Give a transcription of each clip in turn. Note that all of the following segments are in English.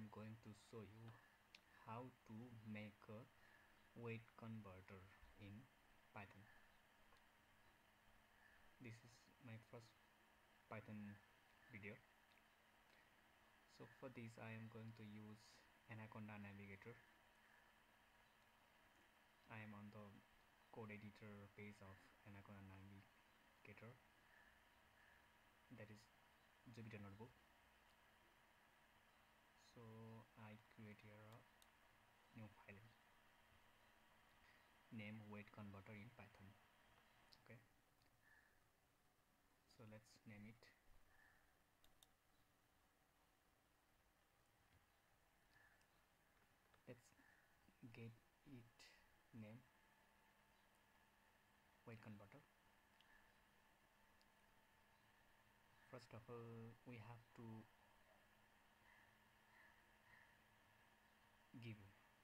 am going to show you how to make a weight converter in Python. This is my first Python video. So for this I am going to use Anaconda Navigator. I am on the code editor page of Anaconda Navigator. That is Jupyter notebook so A new file. Name weight converter in Python. Okay. So let's name it. Let's get it name weight converter first of all we have to give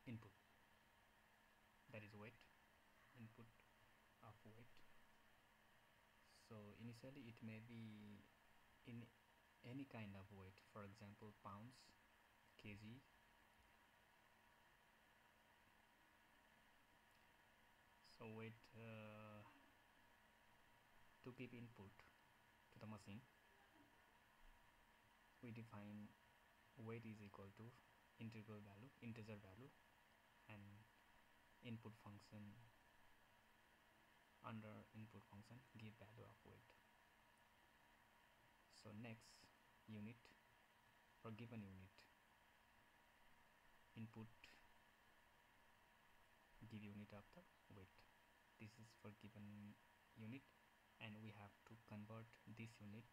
input. That is weight input of weight. So initially it may be in any kind of weight for example pounds kg. So weight uh, to give input to the machine we define weight is equal to integral value integer value and input function under input function give value of weight so next unit for given unit input give unit of the weight this is for given unit and we have to convert this unit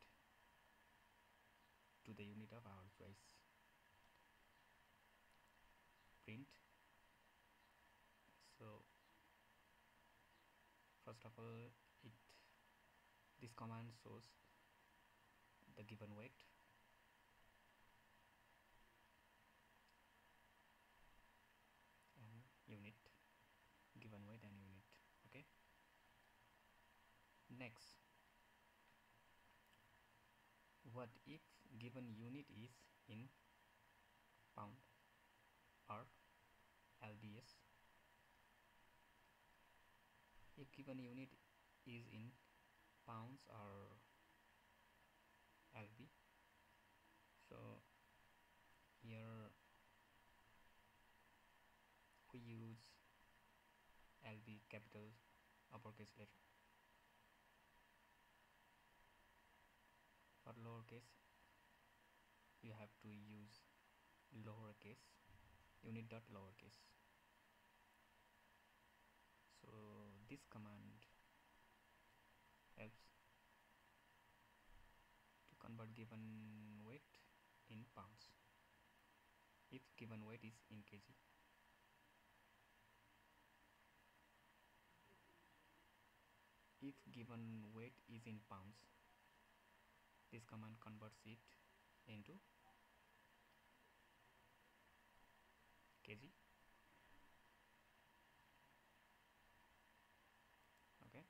to the unit of our choice print. So first of all it this command shows the given weight. And unit given weight and unit okay? Next. What if given unit is in pound or lbs if given unit is in pounds or lb so here we use lb capital uppercase letter. For lowercase you have to use lowercase unit dot lowercase so this command helps to convert given weight in pounds. If given weight is in kg. If given weight is in pounds this command converts it into kg okay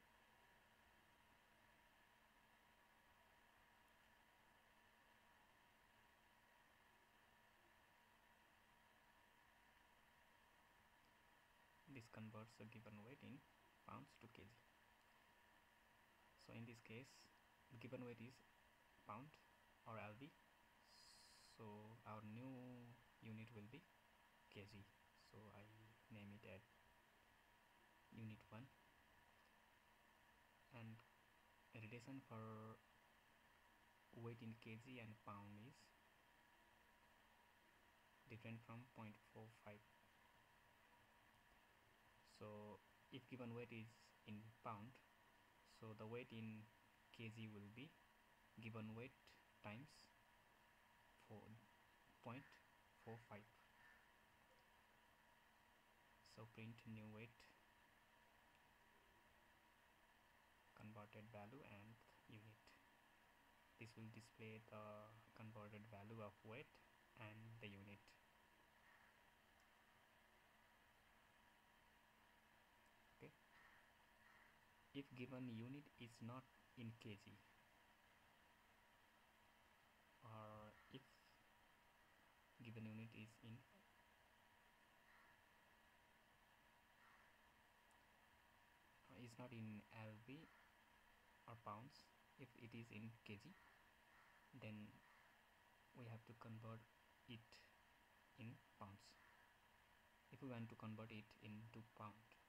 this converts a given weight in pounds to kg. So in this case the given weight is pound or lb so our new unit will be kg. So i name it at unit 1 and relation for weight in kg and pound is different from 0.45 so if given weight is in pound so the weight in kg will be given weight times 4.45 so print new weight converted value and unit. This will display the converted value of weight and the unit if given unit is not in kg or if given unit is in is not in lb or pounds if it is in kg then we have to convert it in pounds. If we want to convert it into pound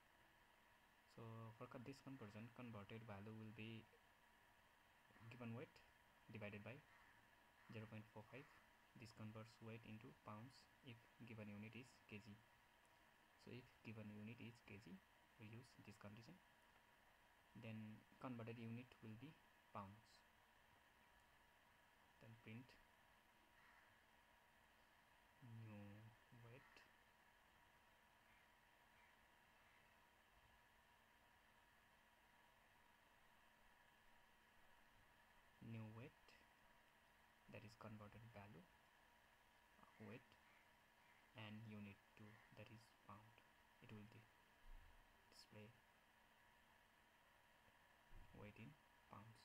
so for this conversion converted value will be given weight divided by 0.45 this converts weight into pounds if given unit is kg. So if given unit is kg we use this condition. Then converted unit will be pounds. Then print new weight new weight that is converted value weight and unit 2 that is pound it will display weight in pounds.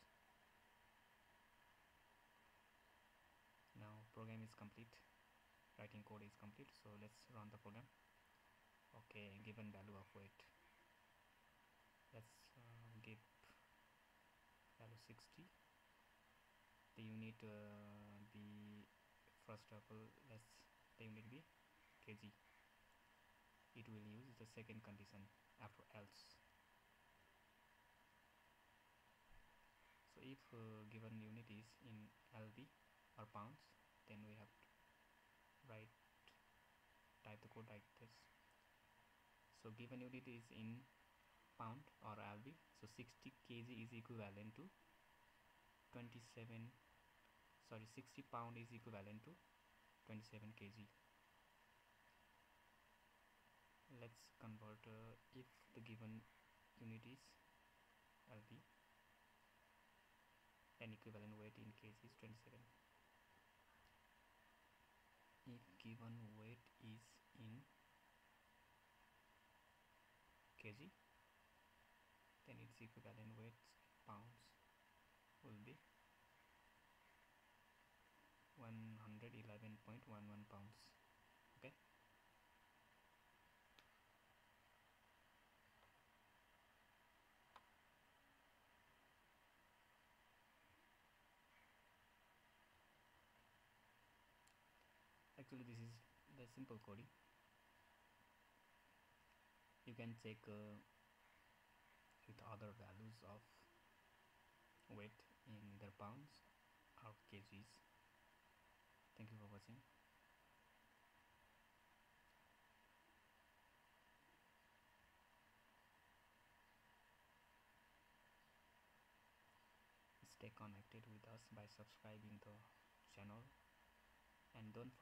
Now program is complete. Writing code is complete so let's run the program. Okay given value of weight. Let's uh, give value 60 the unit uh, the first of all let's the unit be kg it will use the second condition after else. So if uh, given unit is in lb or pounds then we have to write type the code like this. So given unit is in pound or lb so 60 kg is equivalent to 27 sorry 60 pound is equivalent to 27 kg. Let's convert uh, if the given unit is lb and equivalent weight in kg is 27 if given weight is in kg then its equivalent weight pounds will be 111.11 pounds. Okay? Actually this is the simple coding. You can check uh, with other values of weight in either pounds or kgs thank you for watching. Stay connected with us by subscribing the channel. And don't forget